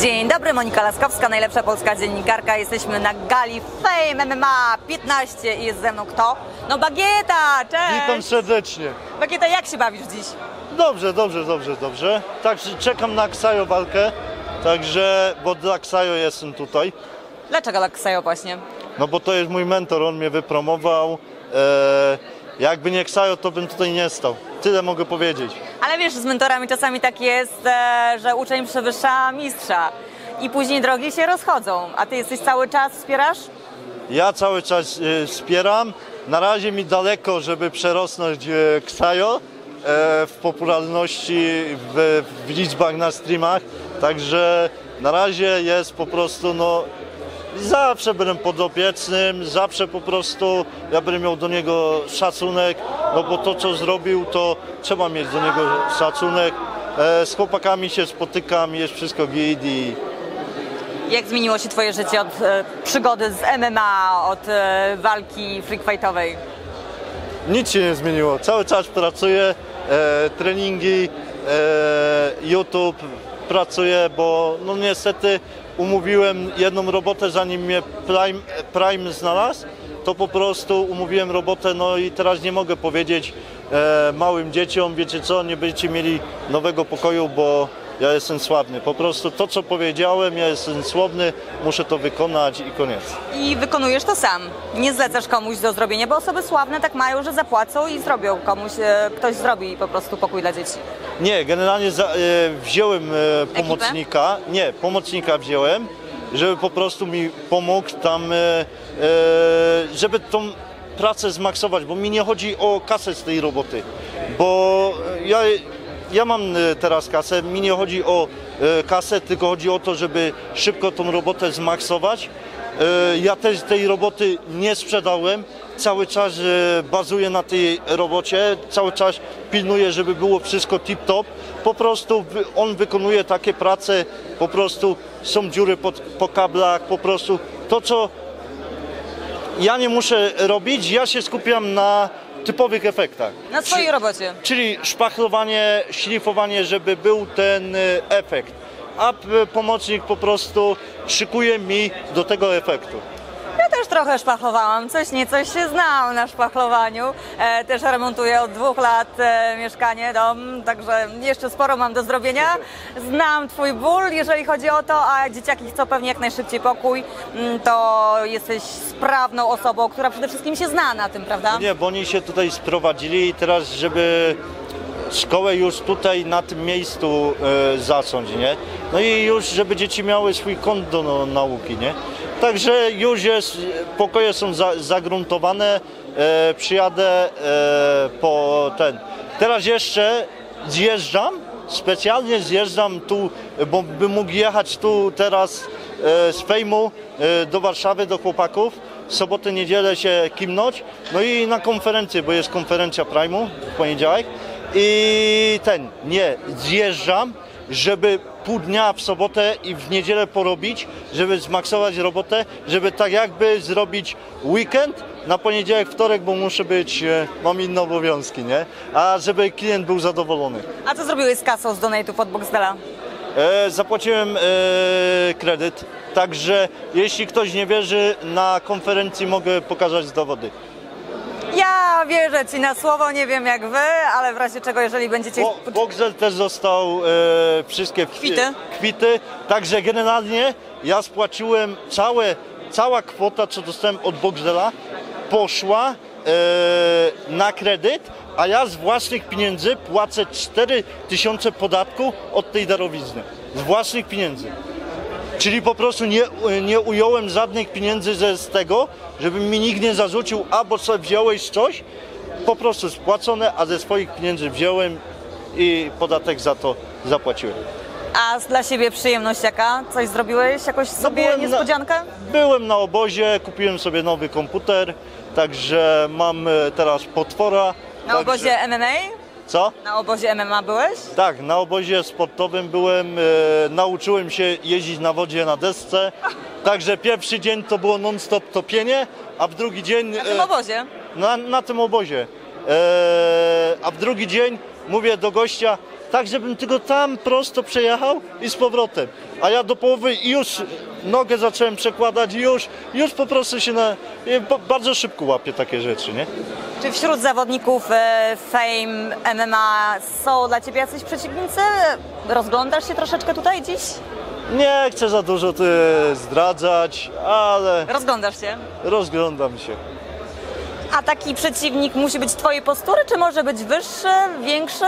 Dzień dobry, Monika Laskowska, najlepsza polska dziennikarka. Jesteśmy na gali Fame MMA 15 i jest ze mną kto? No Bagieta, cześć! Witam serdecznie. Bagieta, jak się bawisz dziś? Dobrze, dobrze, dobrze, dobrze. Także czekam na Ksajo walkę, także, bo dla Ksajo jestem tutaj. Dlaczego Laksajo właśnie? No bo to jest mój mentor, on mnie wypromował. E, jakby nie Ksajo, to bym tutaj nie stał. Tyle mogę powiedzieć. Ale wiesz, z mentorami czasami tak jest, e, że uczeń przewyższa mistrza i później drogi się rozchodzą. A ty jesteś cały czas, wspierasz? Ja cały czas e, wspieram. Na razie mi daleko, żeby przerosnąć e, Ksajo w popularności, w, w liczbach na streamach. Także na razie jest po prostu no zawsze byłem podopiecznym, zawsze po prostu ja będę miał do niego szacunek, no bo to co zrobił to trzeba mieć do niego szacunek. E, z chłopakami się spotykam, jest wszystko git i Jak zmieniło się twoje życie od e, przygody z MMA, od e, walki freak fightowej? Nic się nie zmieniło. Cały czas pracuję, e, treningi, e, YouTube, pracuję, bo no niestety umówiłem jedną robotę zanim mnie Prime, Prime znalazł, to po prostu umówiłem robotę, no i teraz nie mogę powiedzieć e, małym dzieciom, wiecie co, nie będziecie mieli nowego pokoju, bo ja jestem sławny. Po prostu to, co powiedziałem, ja jestem słowny, muszę to wykonać i koniec. I wykonujesz to sam. Nie zlecasz komuś do zrobienia, bo osoby sławne tak mają, że zapłacą i zrobią komuś, e, ktoś zrobi po prostu pokój dla dzieci. Nie, generalnie za, e, wziąłem e, pomocnika, nie, pomocnika wziąłem, żeby po prostu mi pomógł tam, e, e, żeby tą pracę zmaksować, bo mi nie chodzi o kasę z tej roboty, bo ja, ja mam e, teraz kasę, mi nie chodzi o e, kasę, tylko chodzi o to, żeby szybko tą robotę zmaksować. E, Ja też tej roboty nie sprzedałem. Cały czas bazuję na tej robocie, cały czas pilnuję, żeby było wszystko tip-top. Po prostu on wykonuje takie prace, po prostu są dziury pod, po kablach, po prostu to, co ja nie muszę robić, ja się skupiam na typowych efektach. Na swojej robocie. Czyli szpachlowanie, szlifowanie, żeby był ten e, efekt. A p- pomocnik po prostu szykuje mi do tego efektu. Trochę szpachlowałam, coś niecoś się znam na szpachlowaniu. E, też remontuję od dwóch lat e, mieszkanie, dom, także jeszcze sporo mam do zrobienia. Znam Twój ból, jeżeli chodzi o to, a dzieciaki chcą pewnie jak najszybciej pokój, mm, to jesteś sprawną osobą, która przede wszystkim się zna na tym, prawda? Nie, bo oni się tutaj sprowadzili i teraz, żeby szkołę już tutaj na tym miejscu e, zacząć, nie? No i już, żeby dzieci miały swój kąt do no, nauki, nie? Także już jest, pokoje są za, zagruntowane, e, przyjadę e, po ten. Teraz jeszcze zjeżdżam, specjalnie zjeżdżam tu, bo bym mógł jechać tu teraz e, z fejmu e, do Warszawy, do chłopaków. W sobotę, niedzielę się kimnąć, no i na konferencję, bo jest konferencja Prime'u w poniedziałek. I ten, nie, zjeżdżam, żeby pół dnia w sobotę i w niedzielę porobić, żeby zmaksować robotę, żeby tak jakby zrobić weekend na poniedziałek, wtorek, bo muszę być, e, mam inne obowiązki, nie? A żeby klient był zadowolony. A co zrobiłeś z kasą z donate'ów od Boxdela? E, zapłaciłem e, kredyt, także jeśli ktoś nie wierzy, na konferencji mogę pokazać dowody. Ja wierzę Ci na słowo, nie wiem jak Wy, ale w razie czego, jeżeli będziecie... Bo, Boxel też dostał e, wszystkie Kwity? kwity, także generalnie ja spłaciłem całe, cała kwota, co dostałem od Boxdela, poszła e, na kredyt, a ja z własnych pieniędzy płacę 4 tysiące podatku od tej darowizny. Z własnych pieniędzy. Czyli po prostu nie, nie ująłem żadnych pieniędzy ze, z tego, żeby mi nikt nie zarzucił, a bo sobie wziąłeś coś, po prostu spłacone, a ze swoich pieniędzy wziąłem i podatek za to zapłaciłem. A dla siebie przyjemność jaka? Coś zrobiłeś? Jakoś sobie byłem na- niespodziankę? Byłem na obozie, kupiłem sobie nowy komputer, także mam e, teraz potwora. Na obozie MMA? Co? Na obozie MMA byłeś? Tak, na obozie sportowym byłem, e, nauczyłem się jeździć na wodzie na desce, także pierwszy dzień to było non-stop topienie, a w drugi dzień... Na tym e, obozie? na, na tym obozie. E, a w drugi dzień mówię do gościa, tak żebym tylko tam prosto przejechał i z powrotem. A ja do połowy już nogę zacząłem przekładać już, już po prostu się na, bardzo szybko łapię takie rzeczy, nie? Czy wśród zawodników e, Fame MMA są dla Ciebie jacyś przeciwnicy? Rozglądasz się troszeczkę tutaj dziś? Nie chcę za dużo ty zdradzać, ale Rozglądasz się. rozglądam się. A taki przeciwnik musi być Twojej postury, czy może być wyższy, większy?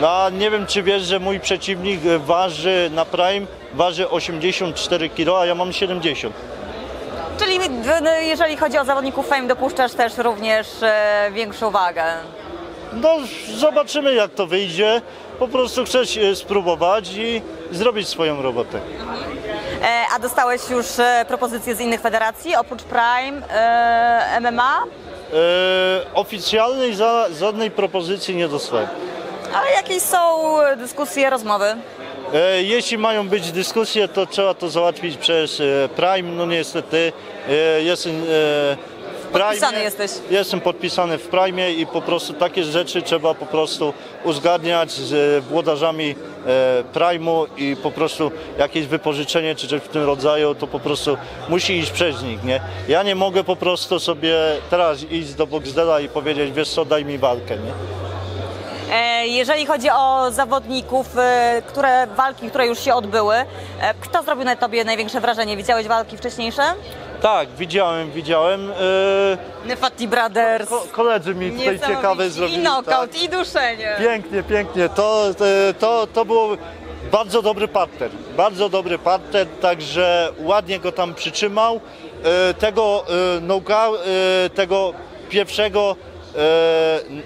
No, a nie wiem, czy wiesz, że mój przeciwnik waży na Prime, waży 84 kg, a ja mam 70. Czyli no, jeżeli chodzi o zawodników Fame, dopuszczasz też również e, większą wagę. No, zobaczymy jak to wyjdzie. Po prostu chcę e, spróbować i zrobić swoją robotę. E, a dostałeś już propozycje z innych federacji, oprócz Prime, MMA? Oficjalnej za, żadnej propozycji nie dostałem. Ale jakieś są e, dyskusje, rozmowy? E, jeśli mają być dyskusje, to trzeba to załatwić przez e, Prime. No niestety jestem w Prime. Podpisany jesteś. Jestem podpisany w Prime i po prostu takie rzeczy trzeba po prostu uzgadniać z włodarzami Prime'u i po prostu jakieś wypożyczenie czy coś w tym rodzaju, to po prostu musi iść przez nich, nie? Ja nie mogę po prostu sobie teraz iść do Boxdela i powiedzieć, wiesz co, daj mi walkę, nie? Jeżeli chodzi o zawodników, e, które walki, które już się odbyły, e, kto zrobił na tobie największe wrażenie? Widziałeś walki wcześniejsze? Tak, widziałem, widziałem. E, Nefati Brothers. Ko- koledzy mi tutaj ciekawe zrobili. I knockout, tak. i duszenie. Pięknie, pięknie. To, to, to było bardzo dobry partner. Bardzo dobry partner, także ładnie go tam przytrzymał. Tego, e, tego pierwszego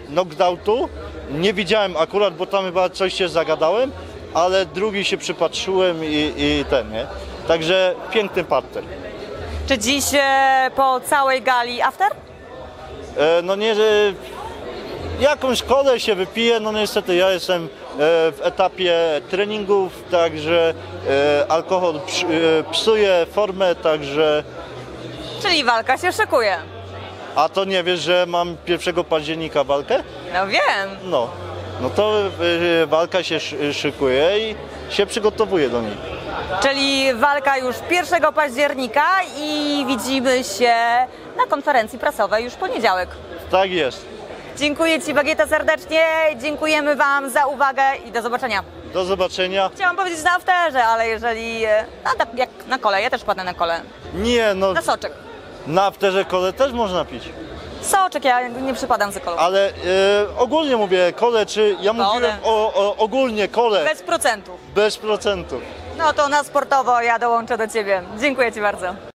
knockoutu nie widziałem akurat, bo tam chyba coś się zagadałem, ale drugi się przypatrzyłem i, i ten, nie? Także piękny partner. Czy dziś e, po całej gali after? E, No nie, że jakąś kolę się wypije, no niestety ja jestem e, w etapie treningów, także e, alkohol e, psuje formę, także Czyli walka się szykuje. a to nie wiesz, że mam 1 października walkę? No wiem. No, no to e, walka się szy- szykuje i się przygotowuję do niej. Czyli walka już 1 października i widzimy się na konferencji prasowej już w poniedziałek. Tak jest. Dziękuję Ci Bagieta serdecznie, dziękujemy Wam za uwagę i do zobaczenia. Do zobaczenia. Chciałam powiedzieć na afterze, ale jeżeli... e, No tak jak na kole, ja też padnę na kole. Nie, no Na soczek. na afterze kole też można pić. Soczek, ja nie przypadam za kolą. Ale e, ogólnie mówię kole, czy ja mówiłem o, o ogólnie kole. Bez procentów. Bez procentów. No to na sportowo ja dołączę do Ciebie. Dziękuję Ci bardzo.